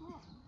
そ。